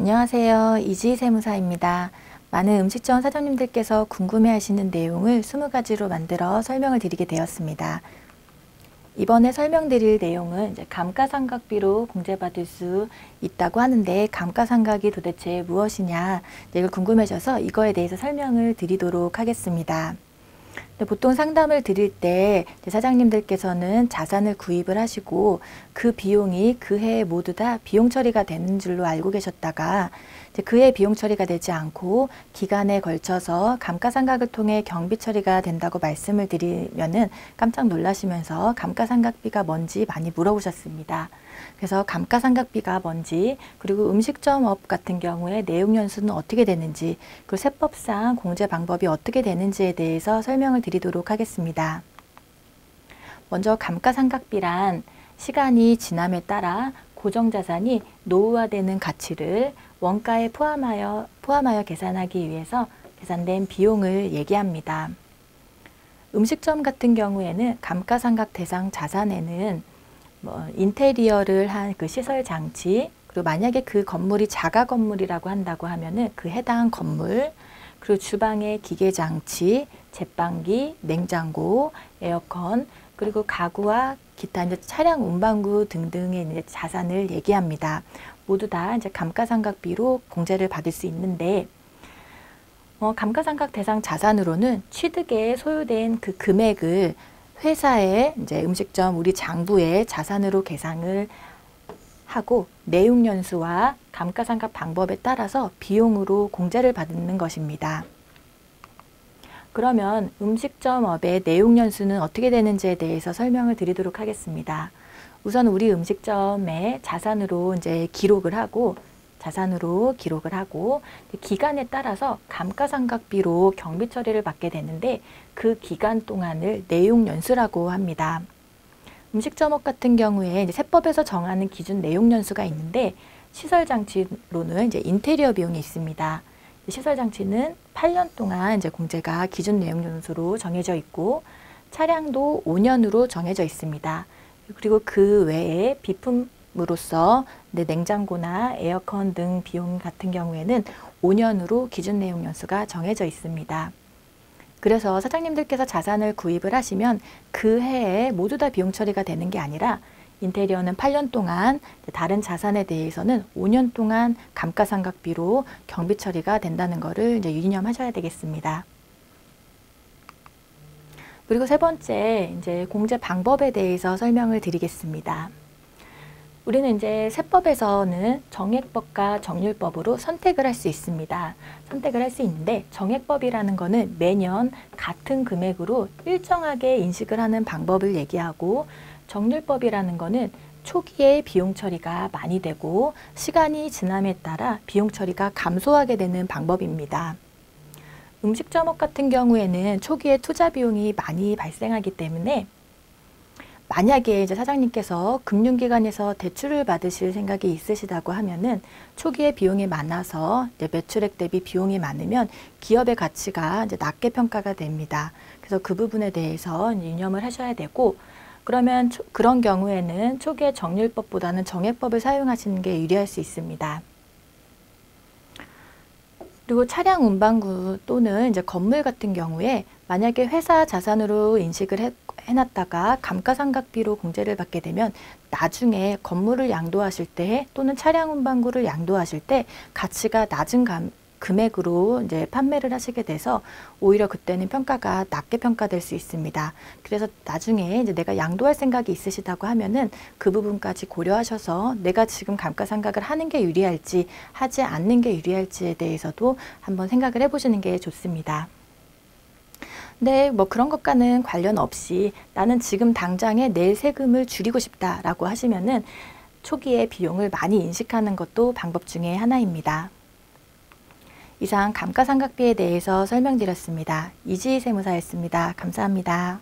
안녕하세요. 이지 세무사입니다. 많은 음식점 사장님들께서 궁금해하시는 내용을 20가지로 만들어 설명을 드리게 되었습니다. 이번에 설명드릴 내용은 감가상각비로 공제받을 수 있다고 하는데 감가상각이 도대체 무엇이냐 이걸 궁금해져서 이거에 대해서 설명을 드리도록 하겠습니다. 보통 상담을 드릴 때 사장님들께서는 자산을 구입을 하시고 그 비용이 그 해에 모두 다 비용 처리가 되는 줄로 알고 계셨다가 그해 비용 처리가 되지 않고 기간에 걸쳐서 감가상각을 통해 경비 처리가 된다고 말씀을 드리면은 깜짝 놀라시면서 감가상각비가 뭔지 많이 물어보셨습니다. 그래서 감가상각비가 뭔지 그리고 음식점업 같은 경우에 내용 연수는 어떻게 되는지 그리고 세법상 공제 방법이 어떻게 되는지에 대해서 설명을 드 리도록 하겠습니다. 먼저 감가상각비란 시간이 지남에 따라 고정자산이 노후화되는 가치를 원가에 포함하여, 포함하여 계산하기 위해서 계산된 비용을 얘기합니다. 음식점 같은 경우에는 감가상각 대상 자산에는 뭐 인테리어를 한 그 시설 장치 그리고 만약에 그 건물이 자가 건물이라고 한다고 하면은 그 해당 건물 그리고 주방의 기계 장치, 제빵기, 냉장고, 에어컨 그리고 가구와 기타 이제 차량 운반구 등등의 이제 자산을 얘기합니다. 모두 다 이제 감가상각비로 공제를 받을 수 있는데 어, 감가상각 대상 자산으로는 취득에 소요된 그 금액을 회사의 이제 음식점 우리 장부의 자산으로 계상을 하고 내용 연수와 감가상각 방법에 따라서 비용으로 공제를 받는 것입니다. 그러면 음식점업의 내용 연수는 어떻게 되는지에 대해서 설명을 드리도록 하겠습니다. 우선 우리 음식점의 자산으로 이제 기록을 하고 자산으로 기록을 하고 기간에 따라서 감가상각비로 경비 처리를 받게 되는데 그 기간 동안을 내용 연수라고 합니다. 음식점업 같은 경우에 이제 세법에서 정하는 기준 내용 연수가 있는데 시설 장치로는 이제 인테리어 비용이 있습니다. 시설 장치는 8년 동안 이제 공제가 기준 내용 연수로 정해져 있고 차량도 5년으로 정해져 있습니다. 그리고 그 외에 비품 으로서 냉장고나 에어컨 등 비용 같은 경우에는 5년으로 기준 내용 연수가 정해져 있습니다. 그래서 사장님들께서 자산을 구입을 하시면 그 해에 모두 다 비용 처리가 되는 게 아니라 인테리어는 8년 동안 다른 자산에 대해서는 5년 동안 감가상각비로 경비 처리가 된다는 것을 유념하셔야 되겠습니다. 그리고 세 번째 이제 공제 방법에 대해서 설명을 드리겠습니다. 우리는 이제 세법에서는 정액법과 정률법으로 선택을 할 수 있습니다. 선택을 할 수 있는데 정액법이라는 거는 매년 같은 금액으로 일정하게 인식을 하는 방법을 얘기하고 정률법이라는 거는 초기에 비용 처리가 많이 되고 시간이 지남에 따라 비용 처리가 감소하게 되는 방법입니다. 음식점업 같은 경우에는 초기에 투자 비용이 많이 발생하기 때문에 만약에 이제 사장님께서 금융기관에서 대출을 받으실 생각이 있으시다고 하면은 초기에 비용이 많아서 이제 매출액 대비 비용이 많으면 기업의 가치가 이제 낮게 평가가 됩니다. 그래서 그 부분에 대해서 유념을 하셔야 되고 그러면 초, 그런 경우에는 초기에 정률법보다는 정액법을 사용하시는 게 유리할 수 있습니다. 그리고 차량 운반구 또는 이제 건물 같은 경우에 만약에 회사 자산으로 인식을 해, 해놨다가 감가상각비로 공제를 받게 되면 나중에 건물을 양도하실 때 또는 차량 운반구를 양도하실 때 가치가 낮은 감, 금액으로 이제 판매를 하시게 돼서 오히려 그때는 평가가 낮게 평가될 수 있습니다. 그래서 나중에 이제 내가 양도할 생각이 있으시다고 하면은 그 부분까지 고려하셔서 내가 지금 감가상각을 하는 게 유리할지 하지 않는 게 유리할지에 대해서도 한번 생각을 해보시는 게 좋습니다. 네, 뭐 그런 것과는 관련 없이 나는 지금 당장에 낼 세금을 줄이고 싶다라고 하시면은 초기에 비용을 많이 인식하는 것도 방법 중에 하나입니다. 이상 감가상각비에 대해서 설명드렸습니다. 이지희 세무사였습니다. 감사합니다.